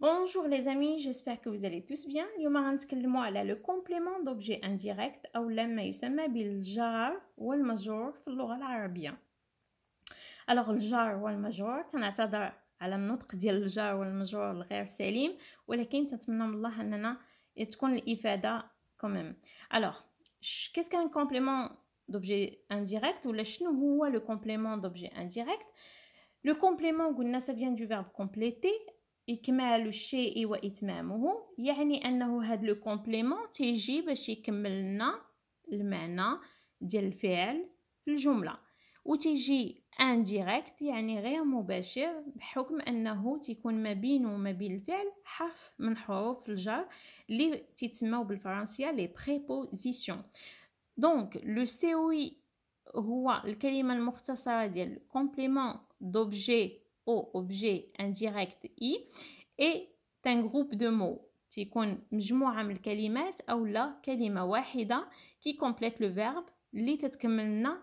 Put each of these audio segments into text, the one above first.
Bonjour les amis, j'espère que vous allez tous bien. اليوم غنتكلموا على le complément d'objet indirect أو ما يسمى بالجار والمجرور في اللغة العربية. Alors الجار والمجرور تنعتذر على النطق ديال الجار والمجرور الغير سليم ولكن تنتمنى من الله أننا تكون الإفادة كمم. Alors qu'est-ce qu'un complément d'objet indirect ou شنو هو le complément d'objet indirect Le complément قلنا ça vient du verbe compléter إكمال الشيء وإتمامه يعني أنه هاد لو كومبليمون تيجي باش يكمل لنا المعنى ديال الفعل في الجملة. وتيجي انديريكت يعني غير مباشر بحكم أنه تيكون ما بينه وما بين الفعل حرف من حروف الجر اللي تيتسموا بالفرنسية لي بريبوزيسيون دونك لو سي هو الكلمة المختصرة ديال كومبليمون دوبجي au objet indirect i est un groupe de mots تيكون مجموعة من الكلمات أو لا كلمة واحدة qui complète le verbe اللي تتكمل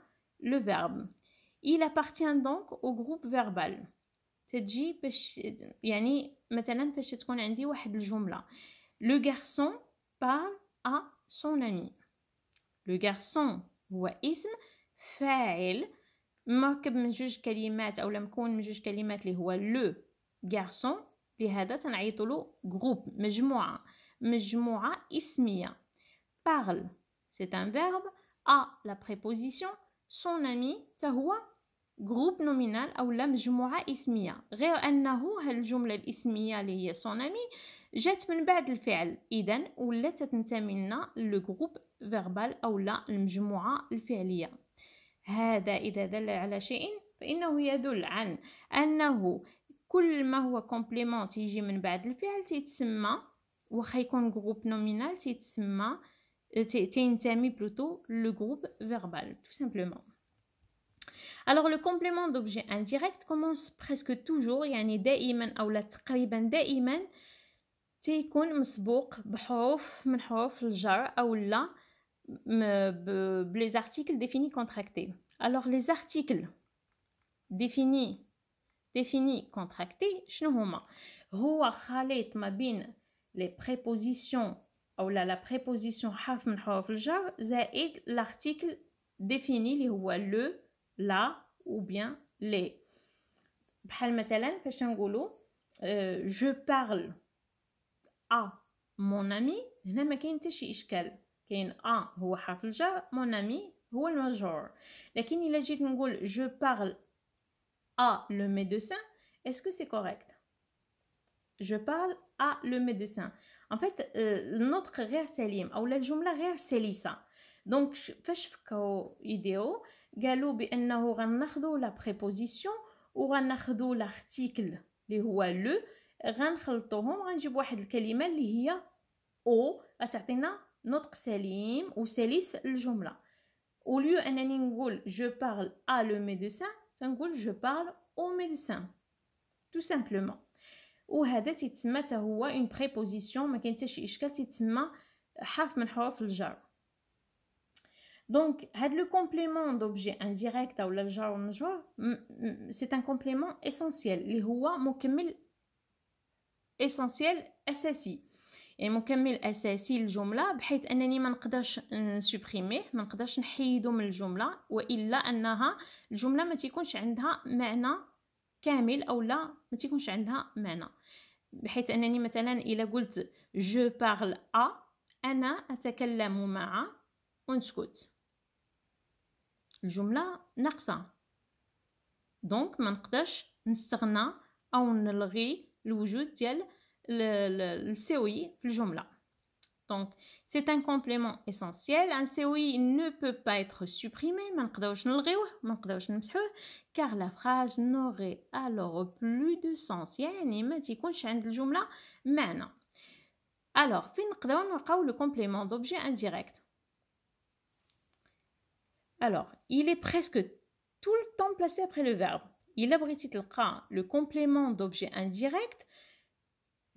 le verbe il appartient donc au groupe verbal تجي باش يعني مثلا باش تكون عندي واحد الجملة le garçon parle à son ami le garçon هو اسم فاعل مركب من جوج كلمات أو مكون من جوج كلمات اللي هو لو غارسون لهذا تنعيطوا له جروب مجموعة. مجموعة اسمية. Parle c'est un verbe. A la préposition. Son ami تهو جروب نومينال أو لا مجموعة اسمية. غير أنه هالجمله الاسمية اللي هي son ami جات من بعد الفعل. إذا ولات تنتمي لنا لو جروب فيربال أو لا المجموعة الفعلية. هذا إذا دل على شيء فإنه يدل عن أنه كل ما هو كومبليمون تيجي من بعد الفعل تيتسمى واخا يكون جروب نومينال تيتسمى تينتمي بلوتو لو جروب فيربال tout simplement. Alors le complément d'objet indirect commence presque toujours يعني دائما أو لا تقريبا دائما تيكون مسبوق بحروف من حروف الجر أو لا. les articles définis contractés. Alors les articles définis définis contractés شنو هما هو خليط ما بين les prépositions ou la, la préposition حرف من حروف الجر زائد l'article défini اللي هو le la ou bien les بحال مثلا فاش نقولوا je parle à mon ami هنا ما كاين حتى شي اشكال كاين ان هو حرف الجر مون امي هو المجرور لكن الا جيت نقول جو بارل ا لو ميديسان اسكو سي كوريكت جو بارل ا لو ميديسان ان فيت النطق غير سليم او الجمله غير سلسه دونك فاش فكروا ايديو قالوا بانه غناخذوا لا بريبوزيسيون وغناخذوا لارتيكل اللي هو لو غنخلطوهم غنجيب واحد الكلمه اللي هي او غتعطينا نطق سليم وسلس الجملة lieu أنني نقول je parle à le médecin تنقول je parle au médecin tout simplement وهذا تيتسمى حتى هو اون بريبوزيسيون ما كاين حتى شي اشكال تيتسمى حرف من حروف الجر دونك هاد لو كومبليمون دوبجي انديريكت او الجار والمجرور سي ان كومبليمون اسونسيال اللي هو مكمل اسونسيال اساسي يعني مكمل أساسي للجمله بحيث أنني ما نقدرش نسوبريميه ما نقدرش نحيدو من الجملة وإلا أنها الجملة ما تيكونش عندها معنى كامل أو لا ما تيكونش عندها معنى. بحيث أنني مثلا إلا قلت جو بارل ا أنا أتكلم مع ونسكت الجملة ناقصة. دونك ما نقدرش نستغنى أو نلغي الوجود ديال le, COI Donc, c'est un complément essentiel. Un COI ne peut pas être supprimé, car la phrase n'aurait alors plus de sens. Alors, le complément d'objet indirect. Alors, il est presque tout le temps placé après le verbe. Il abrite le complément d'objet indirect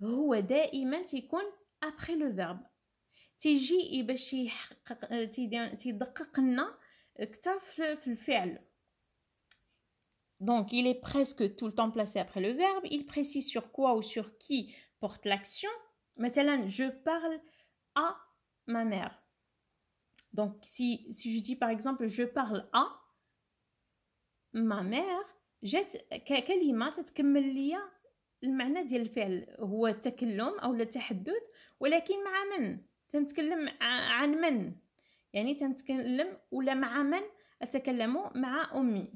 هو دائما تيكون ابري لو فيرب تيجي باش تيدقق لنا كتر في الفعل Donc, il est presque tout le temps placé après le verbe. Il précise sur quoi ou sur qui porte l'action. Maintenant, je parle à ma mère. Donc, si, si je dis par exemple je parle à ma mère, جات كلمة تتكمل ليا المعنى ديال الفعل هو التكلم أو التحدث ولكن مع من؟ تنتكلم عن من؟ يعني تنتكلم ولا مع من؟ أتكلم مع أمي.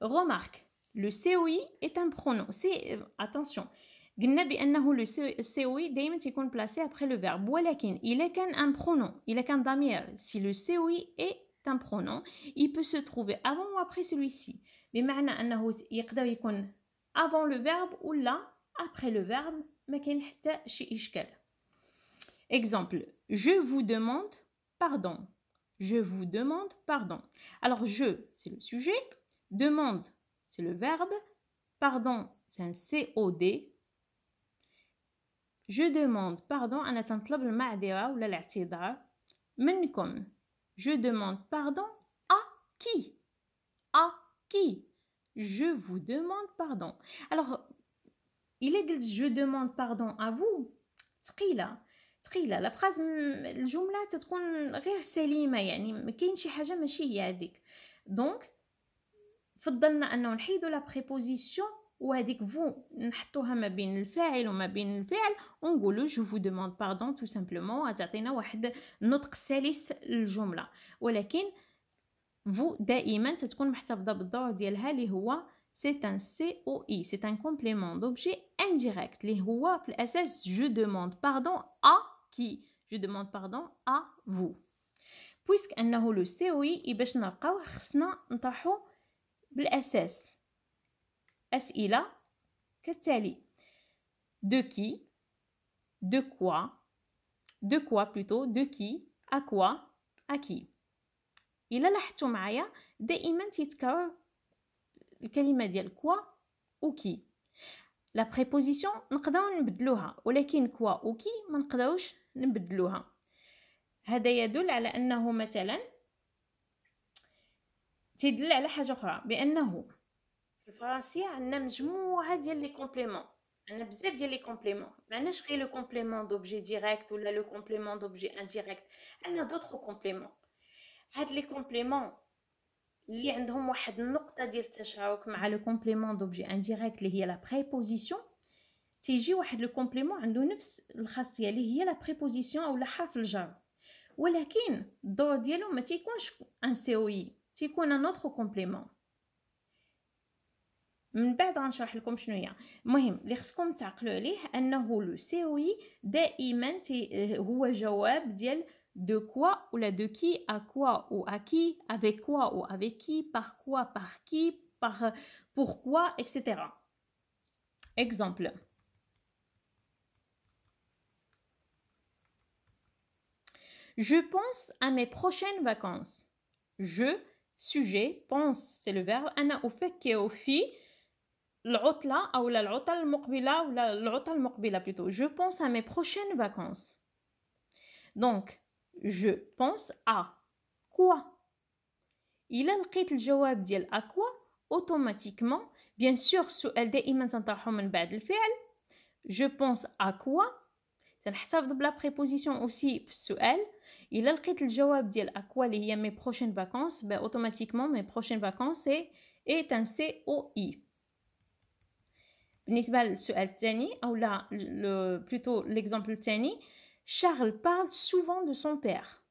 Remarque, le COI est un pronom. C'est attention. قلنا بأنه le COI دائما تكون placé après le verbe. ولكن إذا كان un pronom إذا كان ضمير si le COI est un pronom il peut se trouver avant ou après celui-ci. بمعنى أنه يقدر يكون avant le verbe ou là après le verbe ما كاين حتى شي إشكال exemple je vous demande pardon je vous demande pardon alors je c'est le sujet demande c'est le verbe pardon c'est un COD je demande pardon أنا تنطلب المعذرة ولا الاعتذار منكم je demande pardon à qui à qui je vous demande pardon alors il est je demande pardon à vous ثقيله ثقيله لا فراز الجمله تتكون غير سليمه يعني ما كاين شي حاجه ماشي هي هذيك دونك فضلنا انه نحيدوا لا بريبوزيسيون وهذيك فو نحطوها ما بين الفاعل وما بين الفعل ونقولوا جو فو دوموند باردون تو سامبلومون غتعطينا واحد النطق سلس للجمله ولكن فو دائما تتكون محتفظه بالدور ديالها اللي هو سي ان سي او اي سي ان كومبليمون دوبجي انديريكت اللي هو في الاساس جو دوموند باردون ا كي جو دوموند باردون ا فو بويسك انه لو سي او اي باش نلقاوه خصنا نطرحو بالاساس اسئله كالتالي de qui de quoi de quoi plutôt de qui à quoi à qui إلا لاحظتوا معايا دائما تيتكرر الكلمة ديال كوا و كي. لا بريبوزيسيون نقدروا نبدلوها ولكن كوا و كي ما نقدروش نبدلوها. هذا يدل على أنه مثلا تدل على حاجة أخرى بأنه في الفرنسية عندنا مجموعة ديال لي كومبليمون عندنا بزاف ديال لي كومبليمون معناش غير لو كومبليمون دوبجي ديريكت ولا لو كومبليمون دوبجي انديريكت عندنا دوطخ كومبليمون هاد لي كومبليمون اللي عندهم واحد النقطة ديال التشابك مع لو كومبليمون دوبجي انديريكت اللي هي لا بريبوزيسيون تيجي واحد لو كومبليمون عنده نفس الخاصية اللي هي لا بريبوزيسيون أو حرف الجر. ولكن الدور ديالو ما تيكونش ان اي تيكون ان اوتر كومبليمون من بعد غنشرح لكم شنو هي المهم اللي خصكم تعقلوا عليه أنه لو اي دائما هو جواب ديال de quoi ou la de qui, à quoi ou à qui, avec quoi ou avec qui, par quoi, par qui, par pourquoi, etc. Exemple. Je pense à mes prochaines vacances. Je, sujet, pense, c'est le verbe. أنا أفكر في العطلة أو العطلة المقبلة ولا العطلة المقبلة plutôt. Je pense à mes prochaines vacances. Donc, je pense à quoi إلا لقيت الجواب ديال à quoi automatiquement bien sûr السؤال دائما تنطرحو من بعد الفعل je pense à quoi تنحتفظ بلا بريبوزيسيون اوسي في السؤال الا لقيت الجواب ديال à quoi اللي هي mes prochaines vacances ben automatiquement mes prochaines vacances c'est est un COI بالنسبه للسؤال الثاني او لا plutôt l'exemple الثاني Charles parle souvent de son père.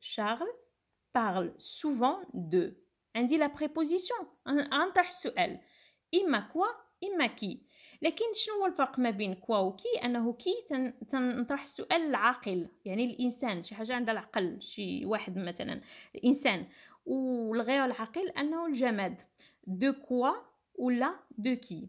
Charles parle souvent de. عندي la préposition انطرح السؤال إما كوا إما كي لكن شنو هو الفرق ما بين كوا وكي انه كي تنطرح السؤال العاقل يعني الانسان شي حاجه عندها العقل شي واحد مثلا الانسان والغير العاقل انه الجماد دو كوا ولا دو كي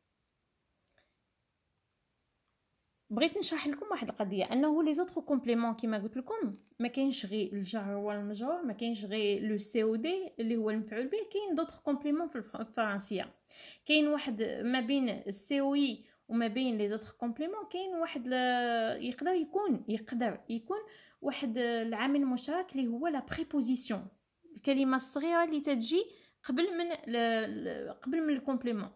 بغيت نشرح لكم واحد القضية أنه لي زوتر كومبليمون كيما قلت لكم ما كاينش غير الجار والمجرور ما كاينش غير لو سي أو دي اللي هو المفعول به كاين دوطر كومبليمون في الفرنسية. كاين واحد ما بين السي أو اي وما بين لي زوتر كومبليمون كاين واحد يقدر يكون يقدر يكون واحد العامل المشترك اللي هو لا بريبوزيسيون الكلمة الصغيرة اللي تجي قبل من قبل من الكومبليمون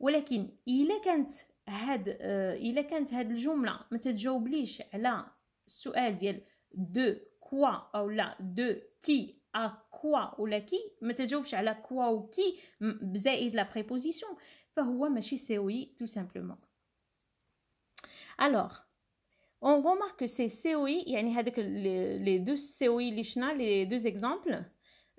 ولكن إلا كانت هاد آه، الا كانت هاد الجمله ما تتجاوبليش على السؤال ديال دو كوا او لا دو كي ا كوا ولا كي ما تجاوبش على كوا وكي بزائد لا بريبوزيسيون فهو ماشي سي tout simplement alors on remarque que ces COI يعني هذاك les deux COI اللي شنا les deux exemples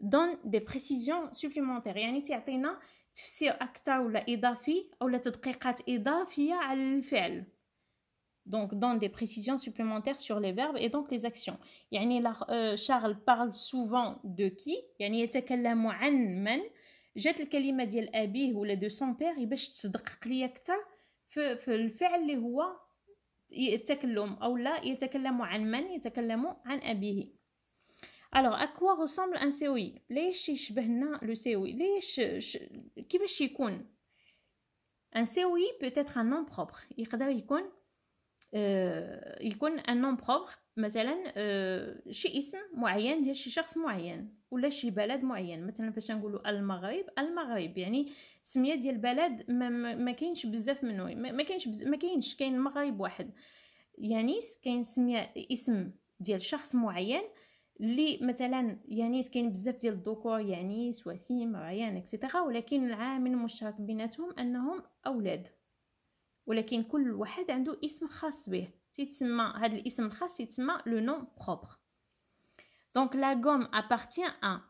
donnent des précisions supplémentaires يعني تعطينا تفسير أكثر ولا إضافي أو تدقيقات إضافية على الفعل. Donc donne des précisions supplémentaires sur les verbes et donc les actions. يعني لا شارل parle souvent de qui يعني يتكلم عن من؟ جات الكلمة ديال أبيه ولا دو سون بير باش تدقق ليا أكثر في, في الفعل اللي هو التكلم أو لا يتكلم عن من؟ يتكلم عن أبيه. Alors, à quoi ressemble un COI ليش يشبهنا لو COI ليش كيفاش يكون un COI peut être un nom propre. يقدر يكون آه يكون ان نون بروبر مثلا آه شي اسم معين ديال شي شخص معين ولا شي بلد معين مثلا فاش نقولوا المغرب المغرب يعني سميه ديال بلد ما, ما كاينش بزاف منه ما كاينش ما كاينش كاين المغرب واحد يعني كاين سميه اسم ديال شخص معين اللي مثلا يانيس كاين بزاف ديال الذكور يانيس وسيم ريان اكسيتيرا ولكن العامل المشترك بيناتهم أنهم أولاد. ولكن كل واحد عنده اسم خاص به. تيتسمى هذا الاسم الخاص يتسمى لو نون بروبر دونك لا غوم ابارتيان ان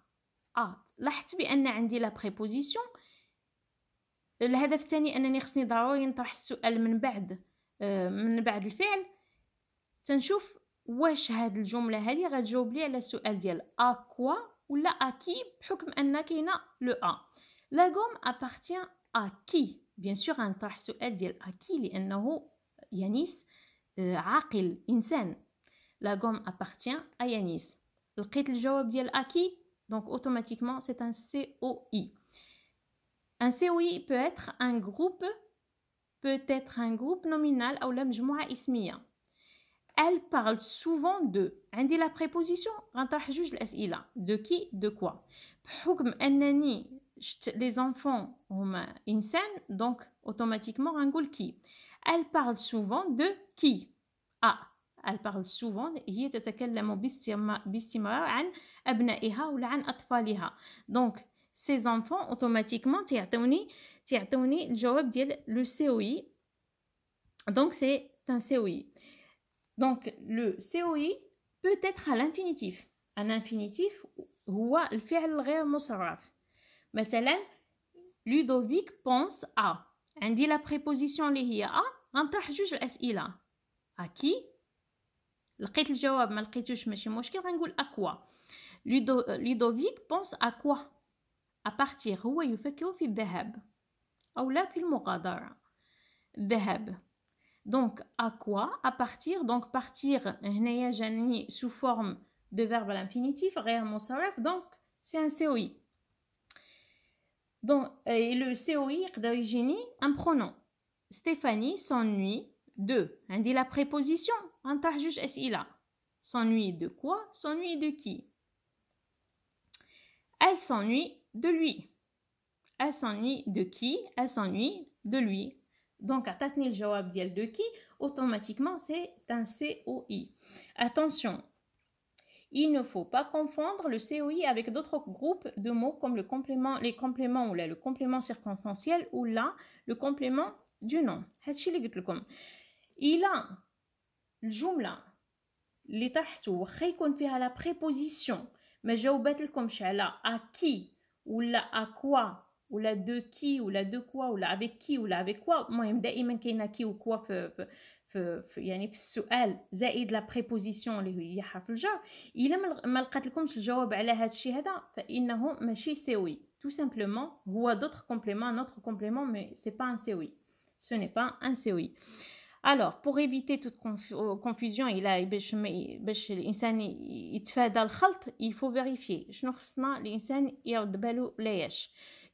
ا لاحظت بأن عندي لا بريبوزيسيون الهدف الثاني أنني خصني ضروري نطرح السؤال من بعد من بعد الفعل. تنشوف واش هاد الجمله هذه غتجاوب لي على السؤال ديال ا كوا ولا ا كي بحكم ان كاينه لو ا لا غوم ابارتيان ا كي بيان سور غنطرح السؤال ديال ا كي لانه يانيس عاقل انسان لا غوم ابارتيان ا يانيس لقيت الجواب ديال ا كي دونك اوتوماتيكمون سي ان سي او اي ان سي او اي peut être un groupe peut être un groupe nominal او لا مجموعه اسميه elle parle souvent de عندي la préposition غنطرح جوج الأسئلة de qui de quoi بحكم أنني شت les enfants هما إنسان donc automatiquement غنقول qui elle parle souvent de qui ah elle parle souvent هي تتكلم باستمرار عن أبنائها ولا عن أطفالها donc ces enfants automatiquement تيعطوني تيعطوني الجواب ديال le COI donc c'est un COI Donc, le COI peut être à l'infinitif. Un infinitif هو الفعل غير مصرف. مثلا Ludovic pense à. عندي la préposition اللي هي à غنطرح جوج الأسئلة. à qui لقيت الجواب ما لقيتوش ماشي مشكل غنقول أكوا. Ludovic pense à quoi à partir هو يفكر في الذهاب أو لا في المغادرة. الذهاب donc, à quoi? À partir. Donc, partir, sous forme de verbe à l'infinitif, donc c'est un COI. Donc, et le COI, d'origine, un pronom. Stéphanie s'ennuie de. On dit la préposition. S'ennuie de quoi? S'ennuie de qui? Elle s'ennuie de lui. Elle s'ennuie de qui? Elle s'ennuie de lui. Donc, à le jawab dial de qui, automatiquement, c'est un COI. Attention, il ne faut pas confondre le COI avec d'autres groupes de mots comme le complément, les compléments ou là, le complément circonstanciel ou là, le complément du nom. Il a الجملة اللي تحته واخا يكون فيها لا بريبوزيسيون ما جاوبات لكمش على à qui ولا à quoi ولا دو كي ولا دو كوا ولا افيك كي ولا افيك كوا المهم دائما كاينه كي وكوا في, في في, في يعني في السؤال زائد لا بريبوزيسيون اللي هي حرف الجر الا ما لقات لكمش الجواب على هذا الشيء هذا فانه ماشي سوي تو سامبلومون هو دوطخ كومبليمون نوتر كومبليمون مي سي با ان سوي ce n'est pas un COI. alors pour éviter toute confusion il a باش باش الانسان يتفادى الخلط il faut vérifier شنو خصنا الانسان يرد بالو لاياش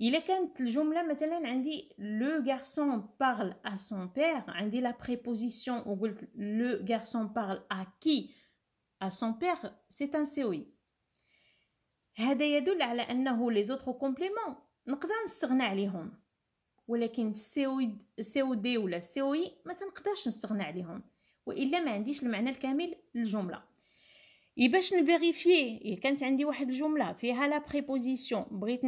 الا كانت الجمله مثلا عندي لو غارسون بارل ا سون بير عندي لا بريبوزيسيون وقلت لو غارسون بارل ا كي ا سون بير سي ان سي وي هذا يدل على انه لي زوتر كومبليمون نقدر نستغنى عليهم ولكن سي او دي ولا سي او اي ما تنقدرش نستغنى عليهم والا ما عنديش المعنى الكامل للجمله اي باش نفيريفي كانت عندي واحد الجملة فيها لا بريبوزيسيون بغيت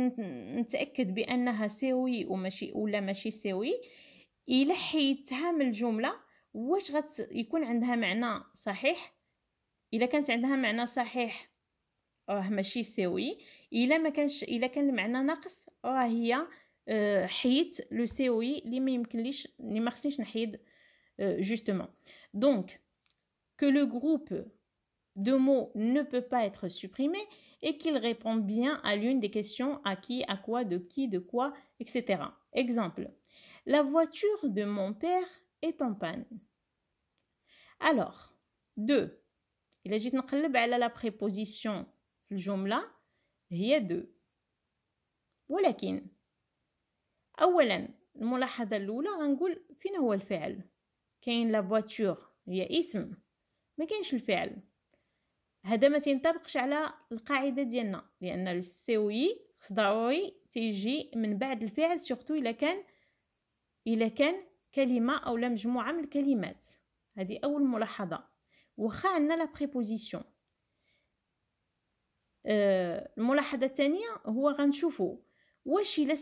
نتأكد بأنها سي أو اي وماشي ولا ماشي سي أو اي إلا حيدتها من الجملة واش غت يكون عندها معنى صحيح؟ إلا كانت عندها معنى صحيح راه ماشي سي إلا ما كانش إلا كان المعنى ناقص راه هي حيت لو سي أو اي اللي ما يمكنليش اللي ما خصنيش نحيد justement. Donc que le groupe de mots ne peut pas être supprimé et qu'il répond bien à l'une des questions à qui, à quoi, de qui, de quoi, etc. Exemple. La voiture de mon père est en panne. Alors, deux. Il a dit la préposition في الجملة هي دو ولكن اولا الملاحظه الاولى غنقول فين هو الفعل كاين لا فواتور هي اسم ما كاينش الفعل هذا ما تنطبقش على القاعدة ديالنا لأن السوي خص ضروري تيجي من بعد الفعل سورتو إلا كان إلا كان كلمة أو لا مجموعة من الكلمات. هذه أول ملاحظة. واخا عندنا لا بريبوزيسيون آه الملاحظة الثانية هو غنشوفوا واش إلا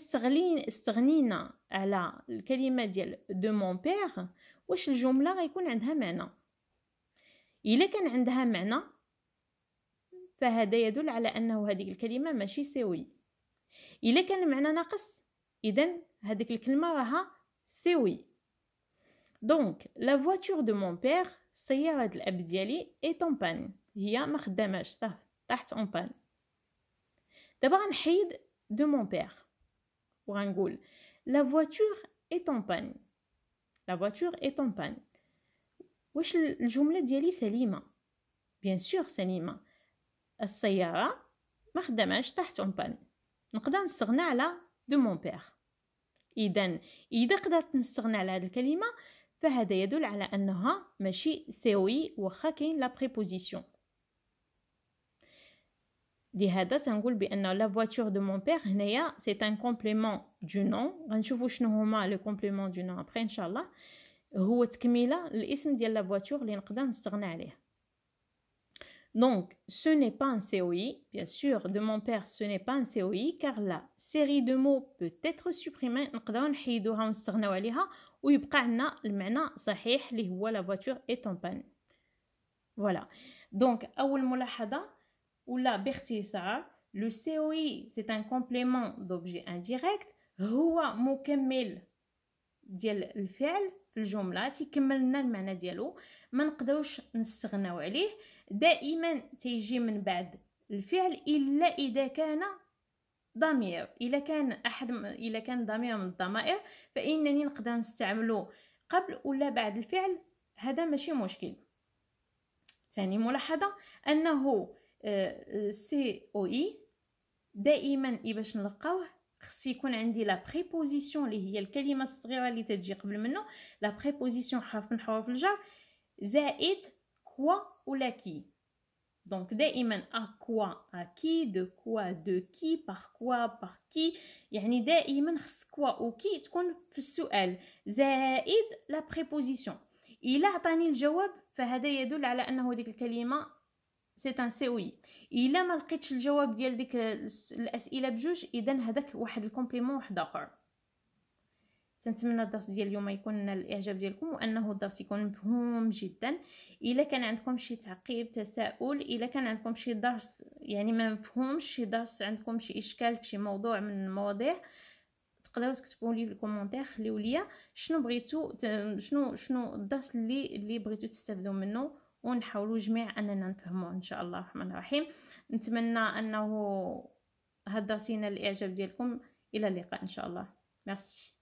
استغنينا على الكلمة ديال دو مون بير واش الجملة غيكون عندها معنى؟ إلا كان عندها معنى فهذا يدل على أنه هذه الكلمة ماشي سوي. إلا كان المعنى ناقص إذا هذيك الكلمة راها سوي. دونك لا فواتور دو مون بير سيارة الأب ديالي اي طومبان بان هي ما خداماش صافي طاحت أون بان دابا غنحيد دو مون بير وغنقول لا فواتور اي طومبان بان لا فواتور اي طومبان بان واش الجملة ديالي سليمة؟ بيان سور سليمة. السيارة ما خداماش تحت اون بان. نقدر نستغنى على دو مون بير. اذا إذا قدرت نستغنى على هذه الكلمة فهذا يدل على أنها ماشي سوي واخا كاين لا بريبوزيسيون لهذا تنقول بأن لا فواتور دو مون بير هنايا سي ان كومبليمون دو نون غنشوفوا شنو هما لي كومبليمون دو نون ابري إن شاء الله. هو تكميله الاسم ديال لا فواتور اللي نقدر نستغنى عليه. Donc, ce n'est pas un COI, bien sûr, de mon père, ce n'est pas un COI, car la série de mots peut être supprimée, نقدروا نحيدوها ونستغناو عليها ويبقى عندنا المعنى صحيح اللي هو la voiture est en panne. Voilà. Donc, أول ملاحظة ou là باختصار le COI c'est un complément d'objet indirect هو مكمل ديال الفعل في الجملة تيكمل لنا المعنى ديالو. ما نقدروش نستغناو عليه. دائما تيجي من بعد الفعل إلا إذا كان ضمير. إلا كان أحد إلا كان ضمير من الضمائر فإنني نقدر نستعمله قبل ولا بعد الفعل. هذا ماشي مشكل. ثاني ملاحظة أنه سي أو اي دائما باش نلقاوه خص يكون عندي لا بريبوزيسيون اللي هي الكلمة الصغيرة اللي تجي قبل منه لا بريبوزيسيون حرف من حروف الجر زائد كوا ولا كي دونك دائما ا كوا ا كي دو كوا دو كي بار كوا بار كي يعني دائما خص كوا أو كي تكون في السؤال. زائد لا بريبوزيسيون إلا عطاني الجواب فهذا يدل على أنه ديك الكلمة سي ان سي وي إلا ما لقيتش الجواب ديال ديك الأسئلة بجوج اذا هذاك واحد الكومبليمون واحد آخر. تنتمنى الدرس ديال اليوم يكون نال الإعجاب ديالكم وأنه الدرس يكون مفهوم جدا. إلا كان عندكم شي تعقيب تساؤل إلا كان عندكم شي درس يعني ما مفهومش شي درس عندكم شي إشكال في شي موضوع من المواضيع تقدروا تكتبوا لي في الكومونتير خليو ليا. شنو بغيتو شنو شنو الدرس اللي اللي بغيتو تستافدوا منه؟ ونحاولوا جميع أننا نفهموه إن شاء الله الرحمن الرحيم. نتمنى أنه هذا ينال الإعجاب ديالكم. إلى اللقاء إن شاء الله. ميرسي.